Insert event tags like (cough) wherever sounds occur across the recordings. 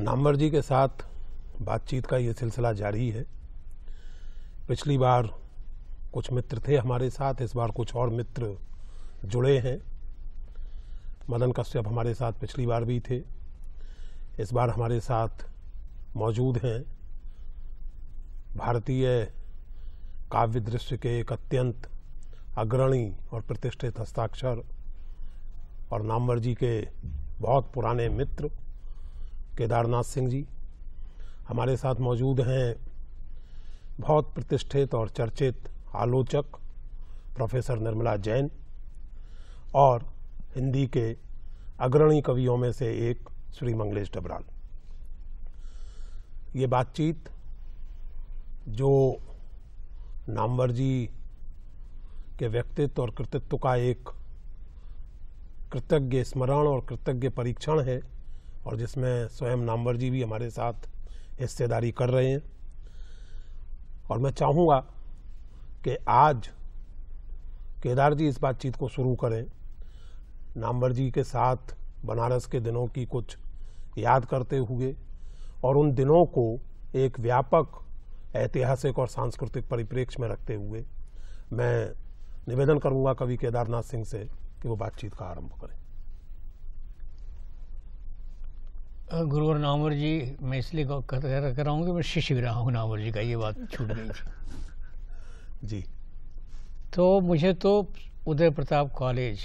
नामवर जी के साथ बातचीत का ये सिलसिला जारी है। पिछली बार कुछ मित्र थे हमारे साथ, इस बार कुछ और मित्र जुड़े हैं। मदन कश्यप हमारे साथ पिछली बार भी थे, इस बार हमारे साथ मौजूद हैं। भारतीय काव्य दृश्य के एक अत्यंत अग्रणी और प्रतिष्ठित हस्ताक्षर और नामवर जी के बहुत पुराने मित्र केदारनाथ सिंह जी हमारे साथ मौजूद हैं बहुत प्रतिष्ठित और चर्चित आलोचक प्रोफेसर निर्मला जैन और हिंदी के अग्रणी कवियों में से एक श्री मंगलेश डबराल। ये बातचीत जो नामवर जी के व्यक्तित्व और कृतित्व का एक कृतज्ञ स्मरण और कृतज्ञ परीक्षण है और जिसमें स्वयं नामवर जी भी हमारे साथ हिस्सेदारी कर रहे हैं। और मैं चाहूँगा कि आज केदार जी इस बातचीत को शुरू करें। नामवर जी के साथ बनारस के दिनों की कुछ याद करते हुए और उन दिनों को एक व्यापक ऐतिहासिक और सांस्कृतिक परिप्रेक्ष्य में रखते हुए मैं निवेदन करूँगा कवि केदारनाथ सिंह से कि वो बातचीत का आरंभ करें। गुरुवर नामवर जी मैं इसलिए कर रहा हूँ कि मैं शिष्य भी रहा हूँ नावर जी का ये बात छूट गई थी। जी। तो मुझे तो उदय प्रताप कॉलेज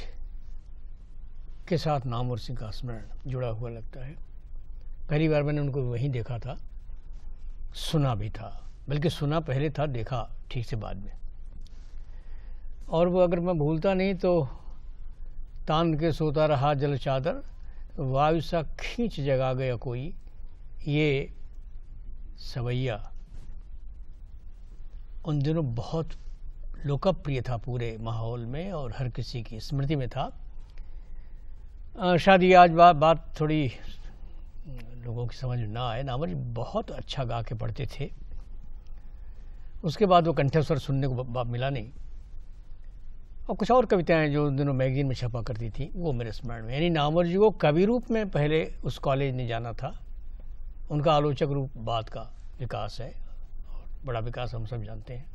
के साथ नामवर सिंह का स्मरण जुड़ा हुआ लगता है। पहली बार मैंने उनको वहीं देखा था। सुना भी था बल्कि सुना पहले था देखा ठीक से बाद में। और वो अगर मैं भूलता नहीं तो तान के सोता रहा जल चादर वायु सा खींच जगा गया कोई, ये सवैया। उन दिनों बहुत लोकप्रिय था पूरे माहौल में और हर किसी की स्मृति में था। शायद ये आज बात बात थोड़ी लोगों की समझ ना आए, नामर जी बहुत अच्छा गा के पढ़ते थे। उसके बाद वो कंठस्वर सुनने को मिला नहीं। और कुछ और कविताएँ जो उन दिनों मैगजीन में छपा करती थी, वो मेरे स्मरण में। यानी नामवर जी को कवि रूप में पहले उस कॉलेज ने जाना था। उनका आलोचक रूप बाद का विकास है, और बड़ा विकास हम सब जानते हैं।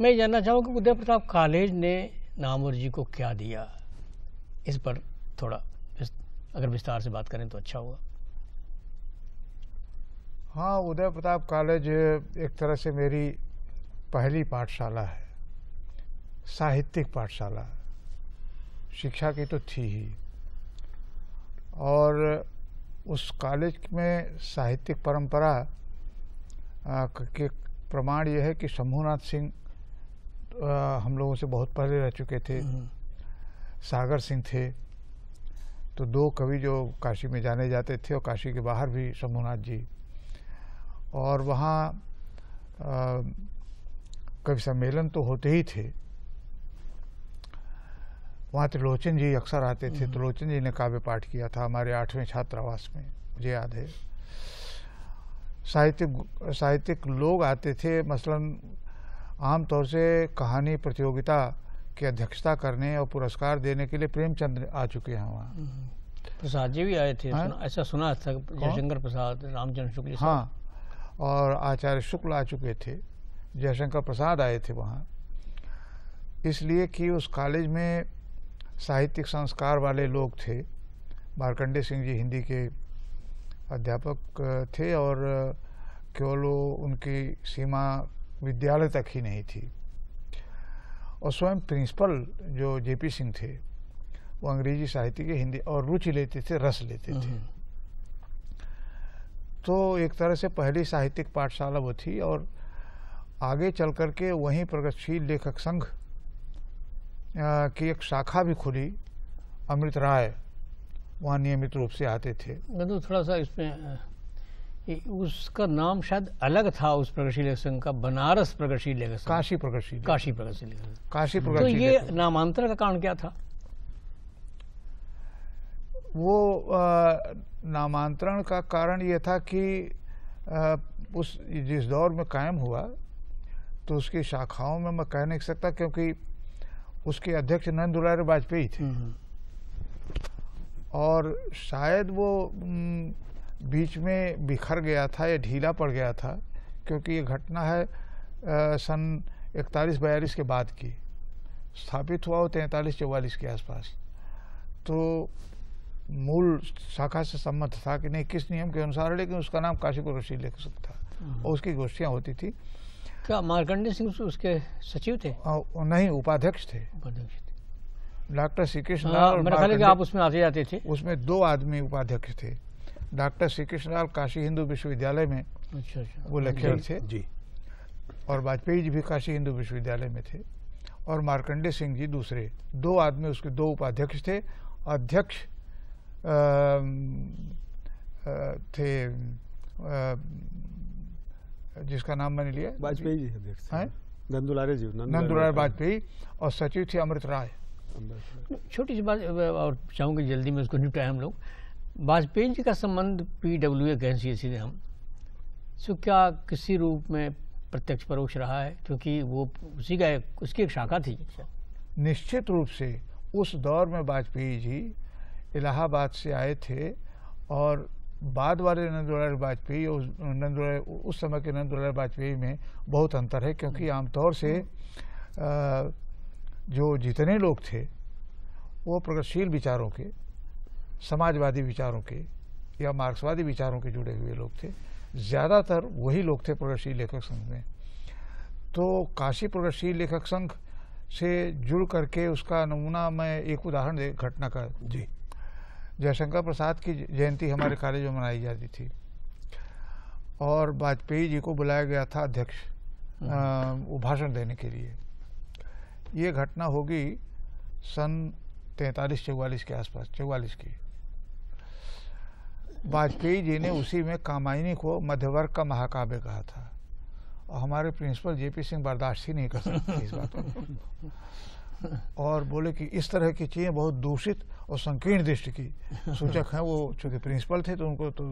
मैं जानना चाहूँ कि उदय प्रताप कॉलेज ने नामवर जी को क्या दिया? इस पर थोड़ा अगर विस्तार से बात करें तो अच्छा होगा। हाँ उदय प्रताप कॉलेज एक तरह से मेरी पहली पाठशाला है। साहित्यिक पाठशाला। शिक्षा की तो थी ही। और उस कॉलेज में साहित्यिक परंपरा के प्रमाण यह है कि शंभुनाथ सिंह हम लोगों से बहुत पहले रह चुके थे। हम्म। सागर सिंह थे। तो दो कवि जो काशी में जाने जाते थे और काशी के बाहर भी शंभुनाथ जी। और वहाँ कवि सम्मेलन तो होते ही थे। वहाँ त्रिलोचन जी अक्सर आते थे हम्म। त्रिलोचन जी ने काव्य पाठ किया था हमारे आठवें छात्रावास में मुझे याद है साहित्यिक साहित्यिक लोग आते थे मसलन आमतौर से कहानी प्रतियोगिता की अध्यक्षता करने और पुरस्कार देने के लिए प्रेमचंद आ चुके हैं वहाँ हम्म। प्रसाद जी भी आए थे हाँ? सुना, ऐसा सुना था जयशंकर प्रसाद रामचंद्र शुक्ल हाँ और आचार्य शुक्ल आ चुके थे जयशंकर प्रसाद आए थे वहाँ इसलिए कि उस कॉलेज में साहित्यिक संस्कार वाले लोग थे। मार्कंडे सिंह जी हिंदी के अध्यापक थे और केवल वो उनकी सीमा विद्यालय तक ही नहीं थी। और स्वयं प्रिंसिपल जो जेपी सिंह थे वो अंग्रेज़ी साहित्य के हिंदी और रुचि लेते थे रस लेते थे। हम्म। तो एक तरह से पहली साहित्यिक पाठशाला वो थी और आगे चल कर के वहीं प्रगतिशील लेखक संघ की एक शाखा भी खुली अमृत राय वहाँ नियमित रूप से आते थे। मैं तो थोड़ा सा इसमें उसका नाम शायद अलग था उस प्रगतिशील संघ का बनारस प्रगतिशील लेखक संघ काशी प्रगतिशील काशी प्रगतिशील काशी प्रगतिशील तो ये नामांतर का कारण क्या था? वो नामांतरण का कारण ये था कि आ, उस जिस दौर में कायम हुआ तो उसकी शाखाओं में मैं कह नहीं सकता क्योंकि उसके अध्यक्ष नंद दुलारे वाजपेयी थे। हम्म, हम्म। और शायद वो बीच में बिखर गया था या ढीला पड़ गया था क्योंकि ये घटना है आ, सन इकतालीस बयालीस के बाद की। स्थापित हुआ हो तैंतालीस चौवालीस के आसपास। तो मूल शाखा से सम्मत था कि नहीं किस नियम के अनुसार लेकिन उसका नाम काशीपुर ऋषि लेखक था और उसकी गोष्ठियाँ होती थी। क्या मार्कंडे सिंह उसके सचिव थे? और नहीं उपाध्यक्ष थे। उपाध्यक्ष थे। डॉक्टर श्री कृष्ण हाँ, लाल मेरा ख्याल कि आप उसमें आते जाते थे। उसमें दो आदमी उपाध्यक्ष थे। डॉक्टर श्री कृष्णलाल काशी हिंदू विश्वविद्यालय में अच्छा अच्छा। वो लेक्चरर थे। जी। और वाजपेयी जी भी काशी हिंदू विश्वविद्यालय में थे। और मार्कंडे सिंह जी दूसरे। दो आदमी उसके दो उपाध्यक्ष थे। अध्यक्ष थे अ, जिसका नाम मैंने लिया वाजपेयी जी। अध्यक्ष हैं? नंदुलारे जी नंदुलाल वाजपेयी और सचिव थे अमृत राय। छोटी सी बात और चाहूँगी जल्दी में उसको निपटाएँ हम लोग। वाजपेयी जी का संबंध पी डब्ल्यू ए कहें सीधे सीधे हम। सो क्या किसी रूप में प्रत्यक्ष परोक्ष रहा है? क्योंकि वो उसी का एक- उसकी एक शाखा थी। निश्चित रूप से उस दौर में वाजपेयी जी इलाहाबाद से आए थे और बाद वाले नंदुलाल वाजपेयी और उस- नंदुलाल उस समय के नंदुलाल वाजपेयी में बहुत अंतर है क्योंकि आमतौर से जो जितने लोग थे वो प्रगतिशील विचारों के समाजवादी विचारों के या मार्क्सवादी विचारों के जुड़े हुए लोग थे। ज़्यादातर वही लोग थे प्रगतिशील लेखक संघ में। तो काशी प्रगतिशील लेखक संघ से जुड़ करके उसका नमूना मैं एक उदाहरण दे घटना का जी। जयशंकर प्रसाद की जयंती हमारे (clears throat) कॉलेज में मनाई जाती थी। और वाजपेयी जी को बुलाया गया था अध्यक्ष वो भाषण देने के लिए। ये घटना होगी सन तैंतालीस चौवालीस के आसपास चौवालीस की। वाजपेयी जी ने उसी में कामायनी को मध्यवर्ग का महाकाव्य कहा था। और हमारे प्रिंसिपल जेपी सिंह बर्दाश्त ही नहीं कर सकते इस बात को। (laughs) और बोले कि इस तरह की चीज़ें बहुत दूषित और संकीर्ण दृष्टि की। सूचक हैं वो चूँकि प्रिंसिपल थे तो उनको तो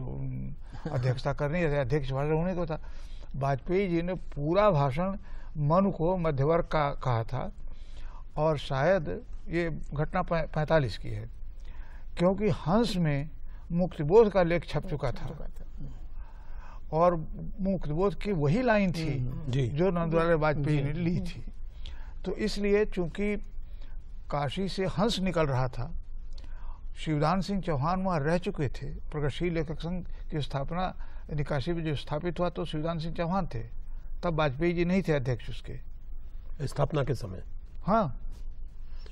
अध्यक्षता करनी है अध्यक्ष भाषण होने को था। वाजपेयी जी ने पूरा भाषण मन को मध्यवर्ग का कहा था और शायद ये घटना पैंतालीस की है क्योंकि हंस में मुक्तिबोध का लेख छप चुका था। और मुक्तिबोध की वही लाइन थी जी। जो नंदलाल वाजपेयी ने ली थी। तो इसलिए चूँकि काशी से हंस निकल रहा था शिवदान सिंह चौहान वहाँ रह चुके थे प्रगतिशील लेखक संघ की स्थापना यानी काशी में जो स्थापित हुआ तो शिवदान सिंह चौहान थे। तब वाजपेयी जी नहीं थे अध्यक्ष उसके। स्थापना के समय? हाँ।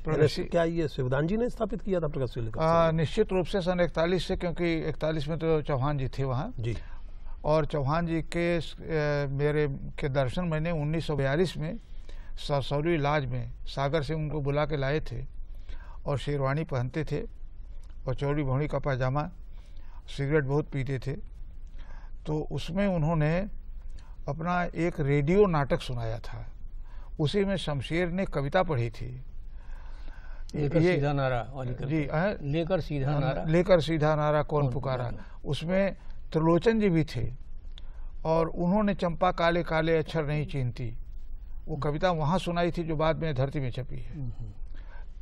क्या ये शिवदान जी ने स्थापित किया था प्रगतिशील लेखक निश्चित रूप से सन इकतालीस से क्योंकि इकतालीस में तो चौहान जी थे वहाँ। जी। और चौहान जी के अ, मेरे के दर्शन मैंने उन्नीस सौ बयालीस में ससौली इलाज में सागर से उनको बुला के लाए थे और शेरवानी पहनते थे और चौड़ी भौड़ी का पैजामा सिगरेट बहुत पीते थे। तो उसमें उन्होंने अपना एक रेडियो नाटक सुनाया था। उसी में शमशेर ने कविता पढ़ी थी। लेकर ये- सीधा नारा जी लेकर सीधा नारा। लेकर सीधा नारा कौन पुकारा? उसमें त्रिलोचन जी भी थे और उन्होंने चंपा काले काले अक्षर नहीं चीनती। वो कविता वहाँ सुनाई थी जो बाद में धरती में छपी है। हम्म,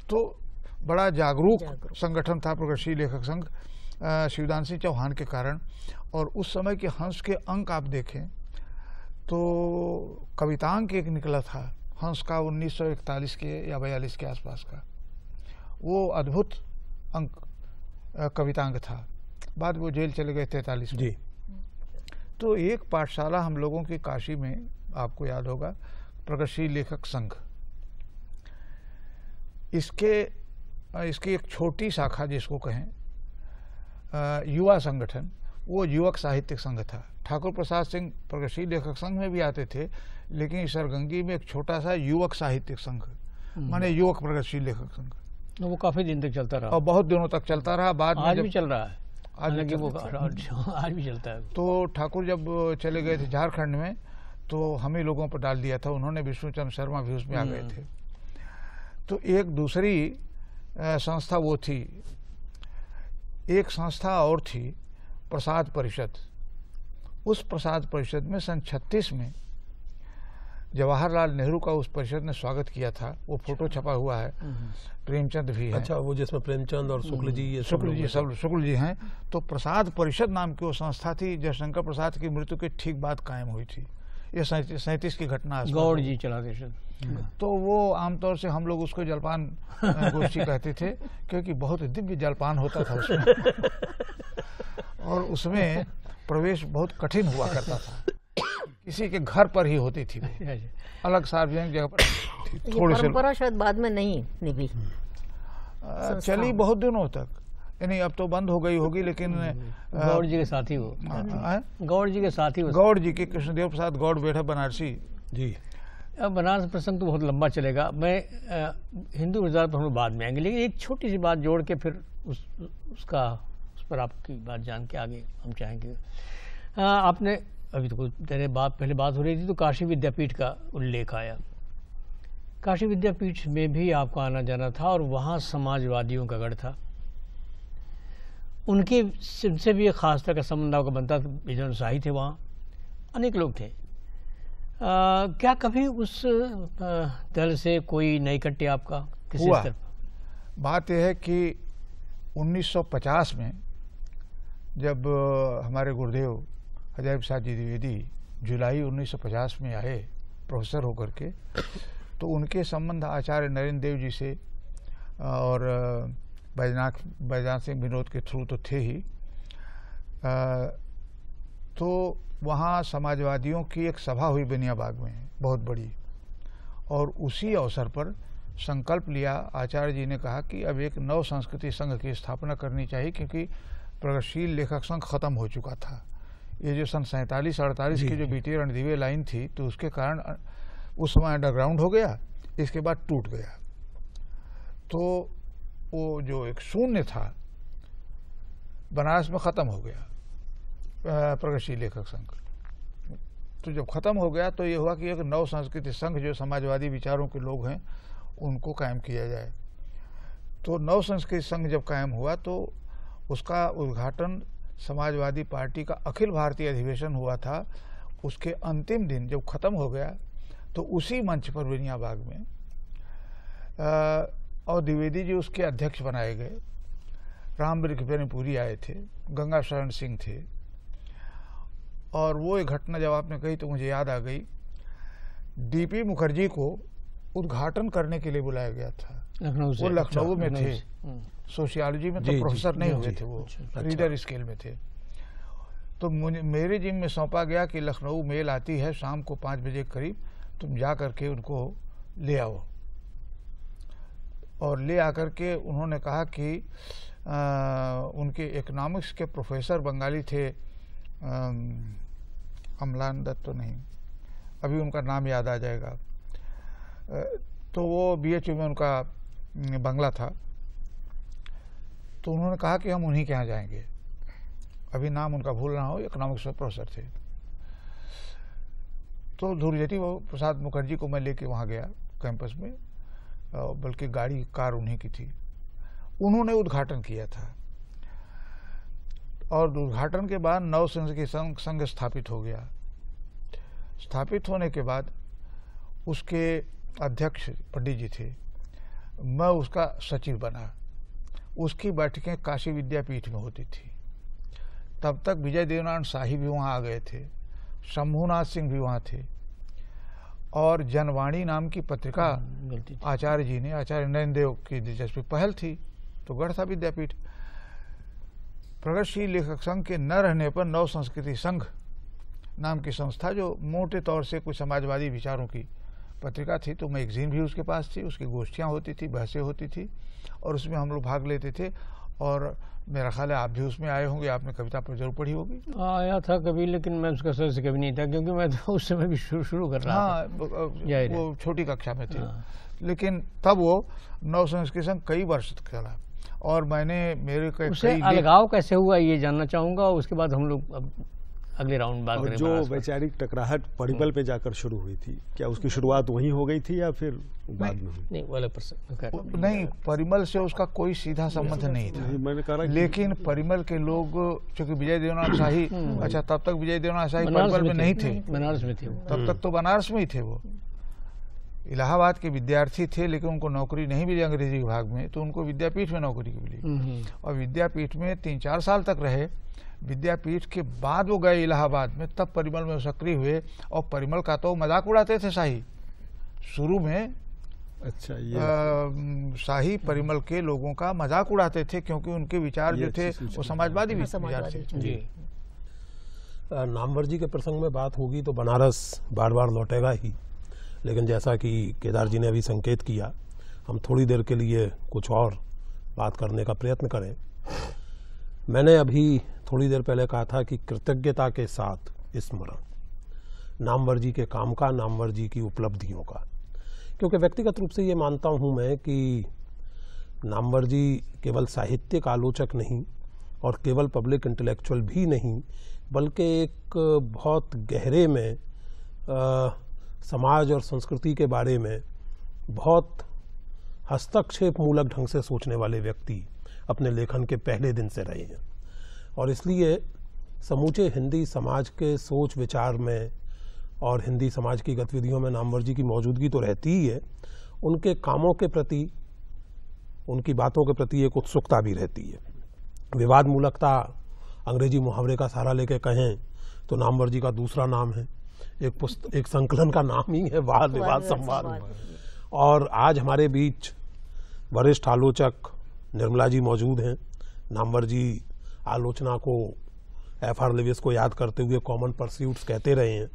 तो बड़ा जागरूक संगठन था प्रगतिशील लेखक संघ शिवदान सिंह चौहान के कारण। और उस समय के हंस के अंक आप देखें तो कवितांक एक निकला था हंस का 1941 के या बयालीस के आसपास का। वो अद्भुत अंक कवितांक था। बाद में वो जेल चले गए तैतालीस जी। तो एक पाठशाला हम लोगों की काशी में आपको याद होगा प्रगतिशील लेखक संघ। इसके इसकी एक छोटी शाखा जिसको कहें युवा संगठन वो युवक साहित्यिक संघ था। ठाकुर प्रसाद सिंह प्रगतिशील लेखक संघ में भी आते थे लेकिन सरगंगी में एक छोटा सा युवक साहित्यिक संघ माने युवक प्रगतिशील लेखक संघ। तो वो काफ़ी दिन तक चलता रहा। और बहुत दिनों तक चलता रहा बाद आज भी चल रहा है। आज भी वो (laughs) आज भी चलता है। तो ठाकुर जब चले गए थे झारखंड में तो हम ही लोगों पर डाल दिया था। उन्होंने विष्णुचंद्र शर्मा भी उसमें आ गए हम्म। थे। तो एक दूसरी संस्था वो थी। एक संस्था और थी प्रसाद परिषद। उस प्रसाद परिषद में सन 36 में जवाहरलाल नेहरू का उस परिषद ने स्वागत किया था। वो फ़ोटो छपा हुआ है। प्रेमचंद भी है। अच्छा वो जिसमें प्रेमचंद और शुक्ल जी ये शुक्ल जी सब शुक्ल जी हैं। तो प्रसाद परिषद नाम की वो संस्था थी। जयशंकर प्रसाद की मृत्यु के ठीक बाद कायम हुई थी। ये सैंतीस की घटना आसपास गौड़ जी चलाते थे तो वो आमतौर से हम लोग उसको जलपान (laughs) गोष्ठी कहते थे क्योंकि बहुत दिव्य जलपान होता था उसमें। (laughs) और उसमें प्रवेश बहुत कठिन हुआ करता था। किसी के घर पर ही होती थी (laughs) अच्छा। अलग सार्वजनिक जगह पर थी। ये से परंपरा शायद बाद में नहीं निभी चली बहुत दिनों तक। यानी अब तो बंद हो गई होगी लेकिन अ, गौड़ जी के साथी वो। अ, गौड़ जी के साथी वो। गौड़ जी के कृष्णदेव प्रसाद गौड़ बेटा बनारसी। जी। अब बनारस प्रसंग तो बहुत लंबा चलेगा। मैं हिंदू मिर्ज़ा पर हम लोग बाद में आएँगे लेकिन एक छोटी सी बात जोड़ के फिर उस उसका उस पर आपकी बात जान के आगे हम चाहेंगे आपने अभी तो कुछ तेरे बात पहले बात हो रही थी तो काशी विद्यापीठ का उल्लेख आया। काशी विद्यापीठ में भी आपको आना जाना था और वहाँ समाजवादियों का गढ़ था। उनके उनसे भी एक खास तरह का संबंध आपका बनता था बिजन शाही थे वहाँ अनेक लोग थे आ, क्या कभी उस दल से कोई नहीं कट्टे आपका किसी हुआ। पर बात यह है कि 1950 में जब हमारे गुरुदेव अजय प्रसाद जी द्विवेदी जुलाई 1950 में आए प्रोफेसर होकर के तो उनके संबंध आचार्य नरेंद्र देव जी से और बैजनाथ बैजनाथ सिंह विनोद के थ्रू तो थे ही। अ, तो वहाँ समाजवादियों की एक सभा हुई बनियाबाग में बहुत बड़ी। और उसी अवसर पर संकल्प लिया आचार्य जी ने कहा कि अब एक नव संस्कृति संघ की स्थापना करनी चाहिए क्योंकि प्रगतिशील लेखक संघ खत्म हो चुका था। ये जो सन सैंतालीस अड़तालीस की जो जी। बीटी रणदीवे लाइन थी तो उसके कारण उस समय अंडरग्राउंड हो गया इसके बाद टूट गया। तो वो जो एक शून्य था बनारस में ख़त्म हो गया प्रगतिशील लेखक संघ। तो जब ख़त्म हो गया तो ये हुआ कि एक नव संस्कृति संघ जो समाजवादी विचारों के लोग हैं उनको कायम किया जाए। तो नव संस्कृति संघ जब कायम हुआ तो उसका उद्घाटन समाजवादी पार्टी का अखिल भारतीय अधिवेशन हुआ था। उसके अंतिम दिन जब ख़त्म हो गया तो उसी मंच पर बेनियाबाग में अ, और द्विवेदी जी उसके अध्यक्ष बनाए गए। राम पुरी आए थे गंगा शरण सिंह थे। और वो एक घटना जब आपने कही तो मुझे याद आ गई। डीपी मुखर्जी को उद्घाटन करने के लिए बुलाया गया था। लखनऊ वो लखनऊ में थे। हम्म। सोशियोलॉजी में तो प्रोफेसर नहीं हुए थे वो। अच्छा, रीडर स्केल में थे। तो मुझे मेरे जिम में सौंपा गया कि लखनऊ मेल आती है शाम को पाँच बजे के करीब तुम जा करके उनको ले आओ। और ले आकर के उन्होंने कहा कि आ, उनके इकोनॉमिक्स के प्रोफेसर बंगाली थे। अम, अमलान दत्त तो नहीं। अभी उनका नाम याद आ जाएगा। अ, तो वो बी एच में उनका बंगला था। तो उन्होंने कहा कि हम उन्हीं के यहाँ जाएँगे। अभी नाम उनका भूल रहा हो इकोनॉमिक्स में प्रोफेसर थे। तो धुरजटी वो प्रसाद मुखर्जी को मैं लेके वहाँ गया कैंपस में। बल्कि गाड़ी, कार उन्हीं की थी। उन्होंने उद्घाटन किया था। और उद्घाटन के बाद नव संघ संघ संघ स्थापित हो गया। स्थापित होने के बाद उसके अध्यक्ष पंडित जी थे। मैं उसका सचिव बना। उसकी बैठकें काशी विद्यापीठ में होती थी। तब तक विजय देवनारायण शाही भी वहाँ आ गए थे। शंभुनाथ सिंह भी वहाँ थे। और जनवाणी नाम की पत्रिका आचार्य जी ने आचार्य नरेंद्र देव की दिलचस्पी पहल थी तो गढ़ था विद्यापीठ। प्रगतिशील लेखक संघ के न रहने पर नव संस्कृति संघ नाम की संस्था जो मोटे तौर से कुछ समाजवादी विचारों की पत्रिका थी तो मैगजीन भी उसके पास थी उसकी गोष्ठियाँ होती थी बहसें होती थी और उसमें हम लोग भाग लेते थे। और मेरा ख्याल है आप भी उसमें आए होंगे आपने कविता पर ज़रूर पढ़ी होगी। आया था कभी लेकिन मैं उसका सर से कभी नहीं था क्योंकि मैं तो उस समय भी शुरू शुरू कर रहा था। हाँ वो- वो छोटी कक्षा में थी। हाँ। लेकिन तब वो नव संस्कृत कई वर्ष तक चला और मैंने मेरे लेख- अलगाव कैसे हुआ ये जानना चाहूँगा उसके बाद हम लोग अब अगले राउंड बात और जो वैचारिक टकराहट परिबल पे जाकर शुरू हुई थी क्या उसकी शुरुआत वहीं हो गई थी या फिर बाद में नहीं वाले। वो- नहीं परिमल से उसका कोई सीधा संबंध नहीं था। मैंने कहा लेकिन परिमल के लोग चूँकि विजय देवनाथ शाही अच्छा तब तक विजय देवनाथ शाही परिमल में नहीं थे। बनारस में थे तब तक तो बनारस में ही थे वो। इलाहाबाद के विद्यार्थी थे लेकिन उनको नौकरी नहीं मिली अंग्रेज़ी विभाग में तो उनको विद्यापीठ में नौकरी मिली। हम्म, और विद्यापीठ में तीन चार साल तक रहे। विद्यापीठ के बाद वो गए इलाहाबाद में तब परिमल में सक्रिय हुए और परिमल का तो मज़ाक उड़ाते थे शाही। शुरू में अच्छा ये अ, शाही परिमल के लोगों का मज़ाक उड़ाते थे क्योंकि उनके विचार जो थे वो समाजवादी हाँ, विचार थे। विचार। जी। अ, नामवर जी के प्रसंग में बात होगी तो बनारस बार बार लौटेगा ही। लेकिन जैसा कि केदार जी ने अभी संकेत किया, हम थोड़ी देर के लिए कुछ और बात करने का प्रयत्न करें। मैंने अभी थोड़ी देर पहले कहा था कि कृतज्ञता के साथ स्मरण, नामवर जी के काम का, नामवर जी की उपलब्धियों का। क्योंकि व्यक्तिगत रूप से ये मानता हूँ मैं कि नामवर जी केवल साहित्यिक आलोचक नहीं और केवल पब्लिक इंटेलेक्चुअल भी नहीं, बल्कि एक बहुत गहरे में समाज और संस्कृति के बारे में बहुत हस्तक्षेप मूलक ढंग से सोचने वाले व्यक्ति अपने लेखन के पहले दिन से रहे हैं। और इसलिए समूचे हिंदी समाज के सोच विचार में और हिंदी समाज की गतिविधियों में नामवर जी की मौजूदगी तो रहती ही है, उनके कामों के प्रति, उनकी बातों के प्रति एक उत्सुकता भी रहती है। विवाद मूलकता, अंग्रेज़ी मुहावरे का सहारा लेके कहें तो नामवर जी का दूसरा नाम है। एक पुस्त एक संकलन का नाम ही है वाद विवाद संवाद। और आज हमारे बीच वरिष्ठ आलोचक निर्मला जी मौजूद हैं। नामवर जी आलोचना को एफ़ आर लिविस को याद करते हुए कॉमन परस्यूट्स कहते रहे हैं।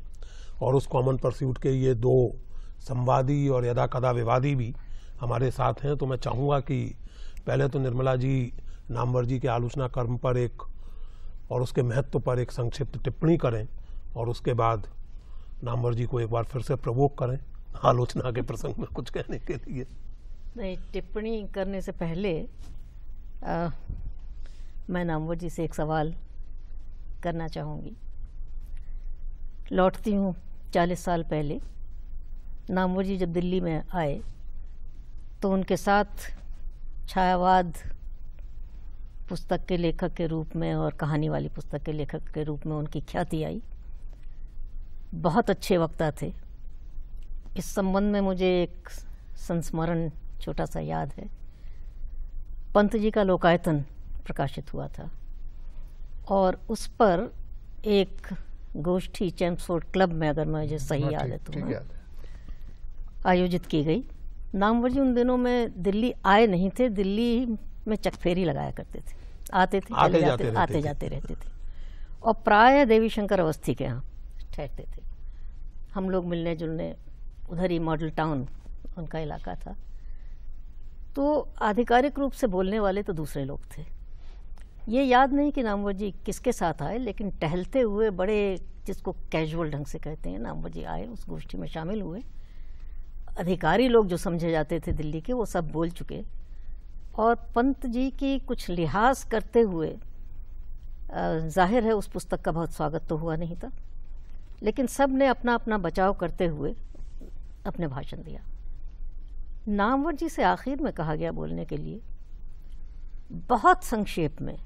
और उस कॉमन परस्यूट के ये दो संवादी और यदा कदा विवादी भी हमारे साथ हैं। तो मैं चाहूँगा कि पहले तो निर्मला जी नामवर जी के आलोचना कर्म पर एक और उसके महत्व पर एक संक्षिप्त टिप्पणी करें। और उसके बाद नामवर जी को एक बार फिर से प्रवोक करें आलोचना के प्रसंग में कुछ कहने के लिए। नहीं टिप्पणी करने से पहले आ, मैं नामवर जी से एक सवाल करना चाहूँगी। लौटती हूँ चालीस साल पहले नामवर जी जब दिल्ली में आए तो उनके साथ छायावाद पुस्तक के लेखक के रूप में और कहानी वाली पुस्तक के लेखक के रूप में उनकी ख्याति आई। बहुत अच्छे वक्ता थे। इस संबंध में मुझे एक संस्मरण छोटा सा याद है। पंत जी का लोकायतन प्रकाशित हुआ था और उस पर एक गोष्ठी चैम्पफोर्ड क्लब में अगर मुझे सही हाँ, याद है तो याद है। आयोजित की गई। नामवर जी उन दिनों में दिल्ली आए नहीं थे दिल्ली में चकफेरी लगाया करते थे। आते थे आते जाते जाते रहते आते थे। जाते रहते थे। और प्राय देवी शंकर अवस्थी के यहाँ। ठहरते थे। हम लोग मिलने जुलने उधर ही मॉडल टाउन, उनका इलाका था। तो आधिकारिक रूप से बोलने वाले तो दूसरे लोग थे। ये याद नहीं कि नामवर जी किसके साथ आए, लेकिन टहलते हुए बड़े जिसको कैजुअल ढंग से कहते हैं, नामवर जी आए, उस गोष्ठी में शामिल हुए। अधिकारी लोग जो समझे जाते थे दिल्ली के, वो सब बोल चुके। और पंत जी की कुछ लिहाज करते हुए ज़ाहिर है उस पुस्तक का बहुत स्वागत तो हुआ नहीं था। लेकिन सबने अपना अपना बचाव करते हुए अपने भाषण दिया। नामवर जी से आखिर में कहा गया बोलने के लिए, बहुत संक्षेप में,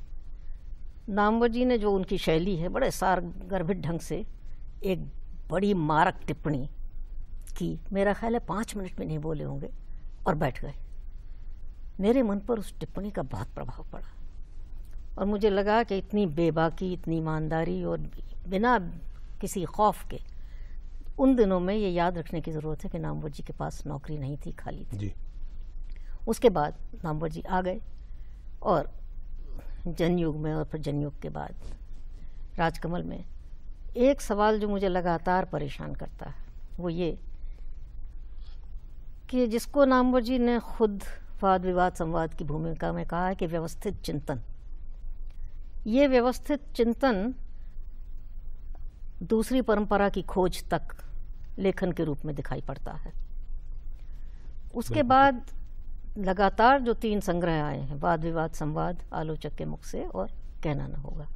नामवर जी ने जो उनकी शैली है, बड़े सार गर्भित ढंग से एक बड़ी मारक टिप्पणी की, मेरा ख्याल है पाँच मिनट में नहीं बोले होंगे, और बैठ गए। मेरे मन पर उस टिप्पणी का बहुत प्रभाव पड़ा। और मुझे लगा कि इतनी बेबाकी, इतनी ईमानदारी और बिना किसी खौफ के। उन दिनों में ये याद रखने की ज़रूरत है कि नामवर जी के पास नौकरी नहीं थी खाली थी। जी। उसके बाद नामवर जी आ गए और जनयुग में और फिर जनयुग के बाद राजकमल में एक सवाल जो मुझे लगातार परेशान करता है वो ये कि जिसको नामवर जी ने खुद वाद विवाद संवाद की भूमिका में कहा है कि व्यवस्थित चिंतन। ये व्यवस्थित चिंतन दूसरी परंपरा की खोज तक लेखन के रूप में दिखाई पड़ता है। उसके बाद लगातार जो तीन संग्रह आए हैं वाद विवाद संवाद आलोचक के मुख से और कहना न होगा।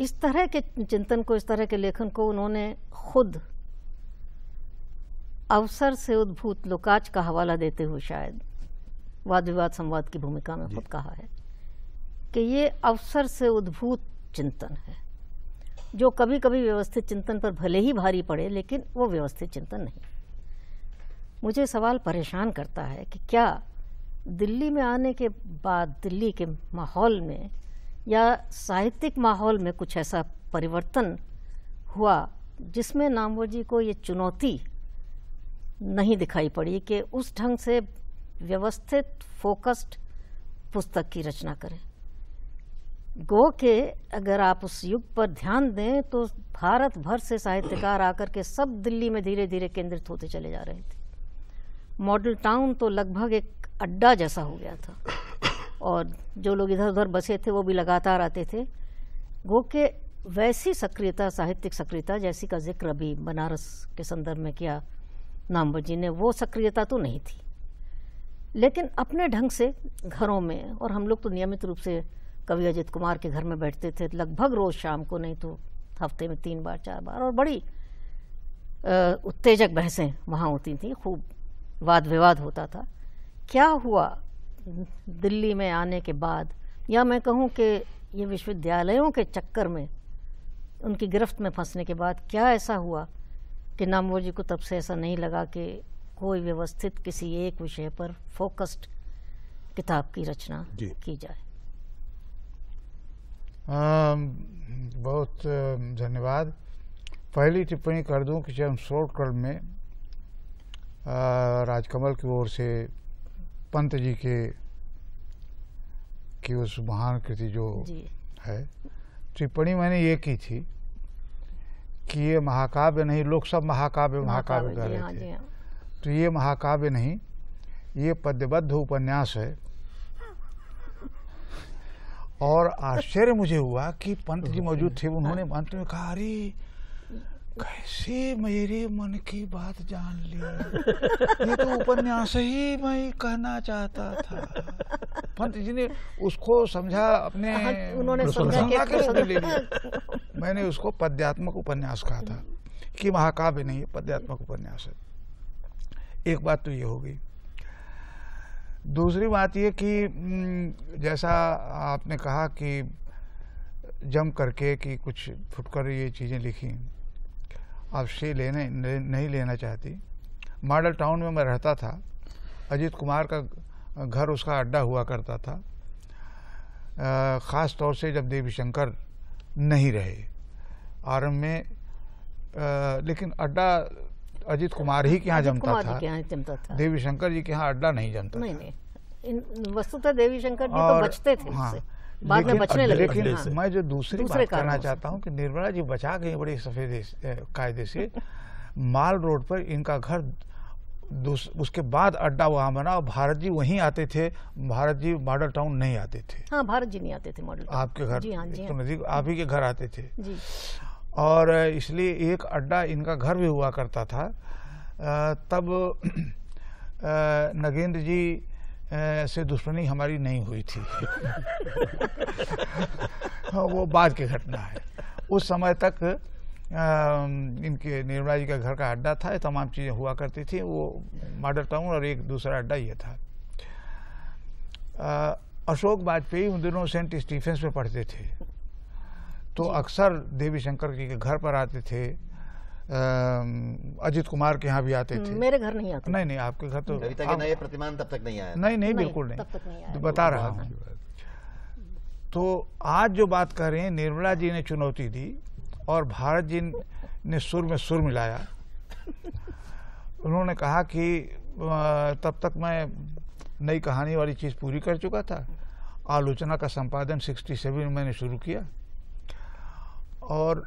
इस तरह के चिंतन को इस तरह के लेखन को उन्होंने खुद अवसर से उद्भूत लोकाच का हवाला देते हुए शायद वाद विवाद संवाद की भूमिका में खुद कहा है कि ये अवसर से उद्भूत चिंतन है। जो कभी कभी व्यवस्थित चिंतन पर भले ही भारी पड़े, लेकिन वो व्यवस्थित चिंतन नहीं। मुझे सवाल परेशान करता है कि क्या दिल्ली में आने के बाद, दिल्ली के माहौल में या साहित्यिक माहौल में कुछ ऐसा परिवर्तन हुआ जिसमें नामवर जी को ये चुनौती नहीं दिखाई पड़ी कि उस ढंग से व्यवस्थित, फोकस्ड पुस्तक की रचना करें? गो के अगर आप उस युग पर ध्यान दें तो भारत भर से साहित्यकार आकर के सब दिल्ली में धीरे धीरे केंद्रित होते चले जा रहे थे। मॉडल टाउन तो लगभग एक अड्डा जैसा हो गया था। और जो लोग इधर उधर बसे थे वो भी लगातार आते थे। गो के वैसी सक्रियता, साहित्यिक सक्रियता जैसी का ज़िक्र अभी बनारस के संदर्भ में किया नामवर जी ने, वो सक्रियता तो नहीं थी। लेकिन अपने ढंग से घरों में, और हम लोग तो नियमित रूप से कवि अजित कुमार के घर में बैठते थे लगभग रोज शाम को नहीं तो हफ़्ते में तीन बार चार बार और बड़ी उत्तेजक बहसें वहाँ होती थी खूब वाद विवाद होता था। क्या हुआ? दिल्ली में आने के बाद या मैं कहूँ कि ये विश्वविद्यालयों के चक्कर में उनकी गिरफ्त में फंसने के बाद क्या ऐसा हुआ कि नामवर जी को तब से ऐसा नहीं लगा कि कोई व्यवस्थित किसी एक विषय पर फोकस्ड किताब की रचना की जाए? बहुत धन्यवाद। पहली टिप्पणी कर दूँ कि जब शोर्ट कल में राजकमल की ओर से पंत जी के की उस महान कृति जो जी। है टिप्पणी मैंने ये की थी कि ये महाकाव्य नहीं लोग सब महाकाव्य महाकाव्य कह रहे हाँ थे। हाँ। तो ये महाकाव्य नहीं ये पद्यबद्ध उपन्यास है। और आश्चर्य मुझे हुआ कि पंत जी मौजूद थे उन्होंने अंत में कहा अरे कैसे मेरे मन की बात जान ली? ये तो उपन्यास ही मैं कहना चाहता था। पंत जी ने उसको समझा अपने हाँ, उन्होंने समझा के रूप में ले लिया। (laughs) मैंने उसको पद्यात्मक उपन्यास कहा था कि महाकाव्य नहीं है पद्यात्मक उपन्यास है। एक बात तो ये हो गई दूसरी बात ये कि हम्म, जैसा आपने कहा कि जम करके कि कुछ फुटकर ये चीज़ें लिखी अब से लेने नहीं लेना चाहती। मॉडल टाउन में मैं रहता था अजीत कुमार का घर उसका अड्डा हुआ करता था। ख़ास तौर से जब देवी शंकर नहीं रहे आरंभ में अ, लेकिन अड्डा अजीत कुमार ही के यहाँ जमता था। जमता था। देवी शंकर जी के यहाँ अड्डा नहीं जमता नहीं नहीं। वस्तुतः देवी शंकर जी तो बचते थे हाँ, बाद में बचने लगे। लेकिन हाँ। मैं जो दूसरी बात करना चाहता हूँ कि निर्मला जी बचा गई बड़े सफ़ेद कायदे से। माल रोड पर इनका घर उसके बाद अड्डा वहाँ बना और भारत जी वहीं आते थे। भारत जी मॉडल टाउन नहीं आते थे। हाँ भारत जी नहीं आते थे मॉडल आपके घर जी हाँ जी एक तो हाँ नज़दीक आप ही के घर आते थे। जी। और इसलिए एक अड्डा इनका घर भी हुआ करता था। तब नगेंद्र जी से दुश्मनी हमारी नहीं हुई थी। हाँ, वो बाद की घटना है। उस समय तक इनके निर्मला जी का घर का अड्डा था तमाम चीज़ें हुआ करती थी। वो मॉडल टाउन और एक दूसरा अड्डा ये था। अशोक वाजपेयी उन दिनों सेंट स्टीफेंस में पढ़ते थे। तो अक्सर देवी शंकर जी के घर पर आते थे अजित कुमार के यहाँ भी आते थे। मेरे घर नहीं आते। नहीं नहीं आपके घर तो नए प्रतिमान तब तक नहीं आया नहीं नहीं बिल्कुल नहीं। तब नहीं तो बता रहा हूँ। तो आज जो बात कर रहे हैं निर्मला जी ने चुनौती दी और भारत जी ने सुर में सुर मिलाया। उन्होंने कहा कि तब तक मैं नई कहानी वाली चीज़ पूरी कर चुका था। आलोचना का संपादन 67 में मैंने शुरू किया। और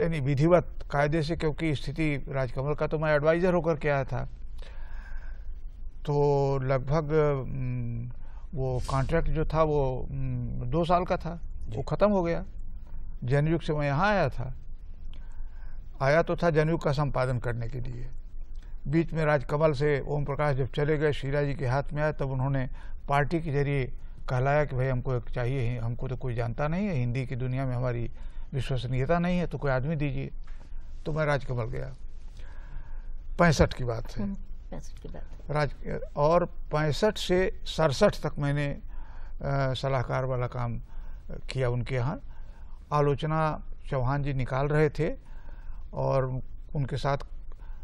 यानी विधिवत कायदे से क्योंकि स्थिति राजकमल का तो मैं एडवाइज़र होकर के आया था। तो लगभग वो कॉन्ट्रैक्ट जो था वो दो साल का था। वो ख़त्म हो गया। जनयुग से मैं यहाँ आया था। आया तो था जनयुग का संपादन करने के लिए। बीच में राजकमल से ओम प्रकाश जब चले गए शीला जी के हाथ में आया तब उन्होंने पार्टी के ज़रिए कहलाया कि भाई हमको एक चाहिए हमको तो कोई जानता नहीं है हिंदी की दुनिया में हमारी विश्वसनीयता नहीं है तो कोई आदमी दीजिए। तो मैं राजकमल गया। पैंसठ की बात है। पैंसठ की बात राज और पैंसठ से सड़सठ तक मैंने सलाहकार वाला काम किया उनके यहाँ। आलोचना चौहान जी निकाल रहे थे और उनके साथ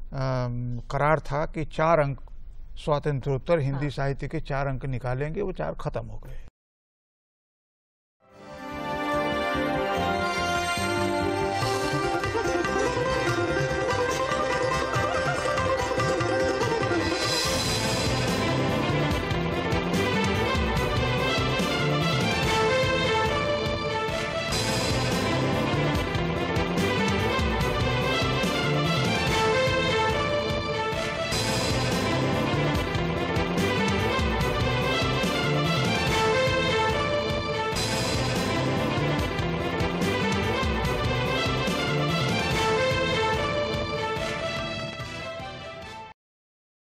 अम, करार था कि चार अंक स्वातंत्रोत्तर हिंदी हाँ। साहित्य के चार अंक निकालेंगे वो चार खत्म हो गए।